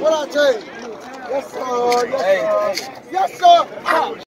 What I tell you? Yes, sir. Yes, sir. Hey, hey. Yes, sir.